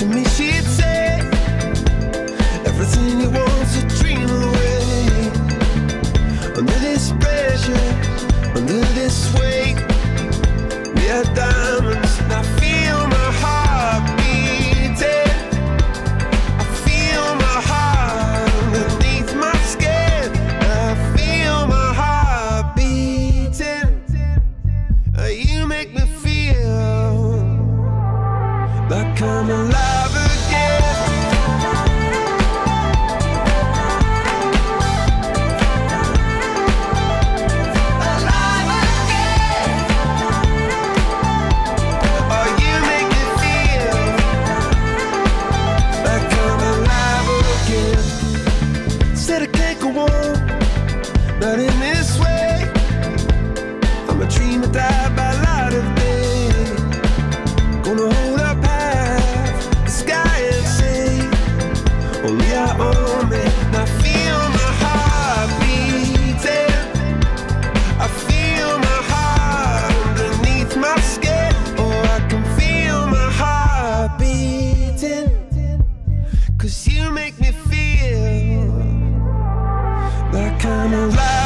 to me she'd say Everything you want's a dream away. Under this pressure, under this weight We are dying only oh, I feel my heart beating. I feel my heart underneath my skin. Oh, I can feel my heart beating. Cause you make me feel like I'm alive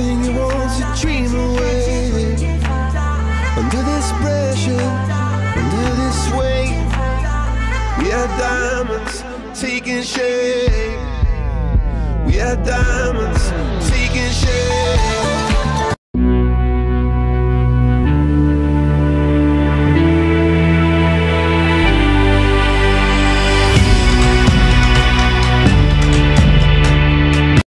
everything you want to dream away. Under this pressure, under this weight, we are diamonds taking shape. We are diamonds taking shape.